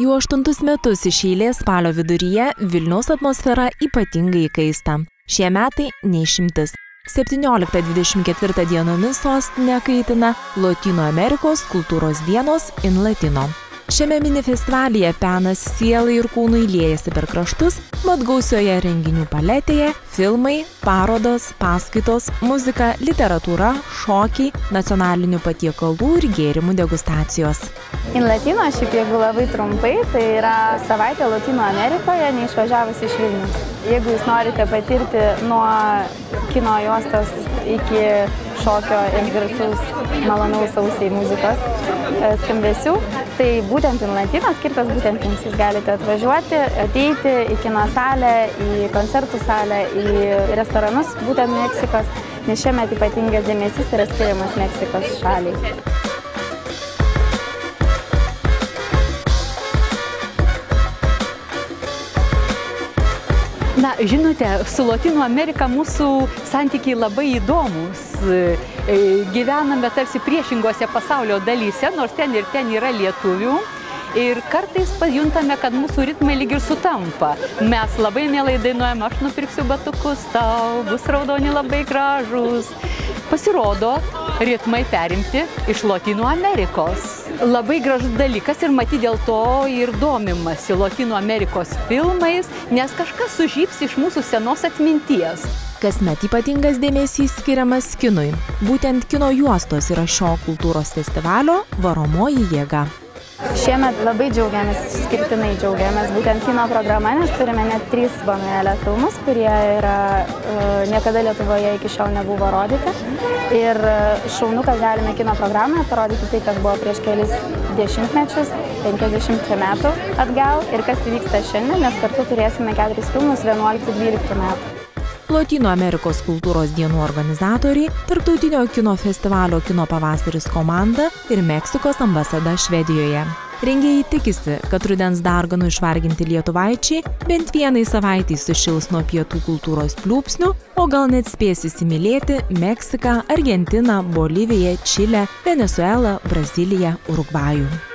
Jau aštuntus metus iš eilės spalio viduryje Vilniaus atmosfera ypatingai įkaista. Šie metai neišimtis. 17-24 dienomis sostinė kaitina Latino Amerikos kultūros dienos in Latino. Šiame mini festivalyje penas sielai ir kūnui liejasi per kraštus, mat gausioje renginių paletėje - filmai, parodos, paskaitos, muzika, literatūra, šokiai, nacionalinių patiekalų ir gėrimų degustacijos. In Latino, šiaip jeigu labai trumpai, tai yra savaitė Latino Amerikoje, neišvažiavus iš Vilnius. Jeigu jūs norite patirti nuo kino juostos iki šokio ir garsus malonaus ausiai muzikos e, skambesių, tai būtent Inlantinas skirtas būtent jums. Jūs galite atvažiuoti, ateiti į kino salę, į koncertų salę, į restoranus būtent Meksikos, nes šiemet ypatingas dėmesys yra skiriamas Meksikos šaliai. Na, žinote, su Latino Amerika mūsų santykiai labai įdomus. E, gyvename tarsi priešingose pasaulio dalyse, nors ten ir ten yra lietuvių. Ir kartais pajuntame, kad mūsų ritmai lyg ir sutampa. Mes labai mielai dainuojam, aš nupirksiu batukus tau, bus raudoni labai gražus. Pasirodo, ritmai perimti iš Latino Amerikos labai gražus dalykas ir matyt dėl to ir domimasi Latino Amerikos filmais, nes kažkas sužyps iš mūsų senos atminties. Kasmet ypatingas dėmesys skiriamas kinui. Būtent kino juostos yra šio kultūros festivalio varomoji jėga. Šiemet labai džiaugiamės, skirtinai džiaugiamės būtent kino programa, nes turime net trys Bonuelio filmus, kurie yra, uh, niekada Lietuvoje iki šiol nebuvo rodyti. Ir uh, šaunu, kad galime kino programoje parodyti tai, kas buvo prieš kelis dešimtmečius, 50 metų atgal ir kas įvyksta šiandien, nes kartu turėsime keturis filmus 11-12 metų. Lotynų Amerikos kultūros dienų organizatoriai, Tarptautinio kino festivalio Kino pavasaris komanda ir Meksikos ambasada Švedijoje. Rengėjai tikisi, kad rudens darganų išvarginti lietuvaičiai bent vienai savaitį sušils nuo pietų kultūros pliūpsnių, o gal net spės įsimylėti Meksiką, Argentiną, Boliviją, Čilę, Venezuelą, Braziliją, Urugvajų.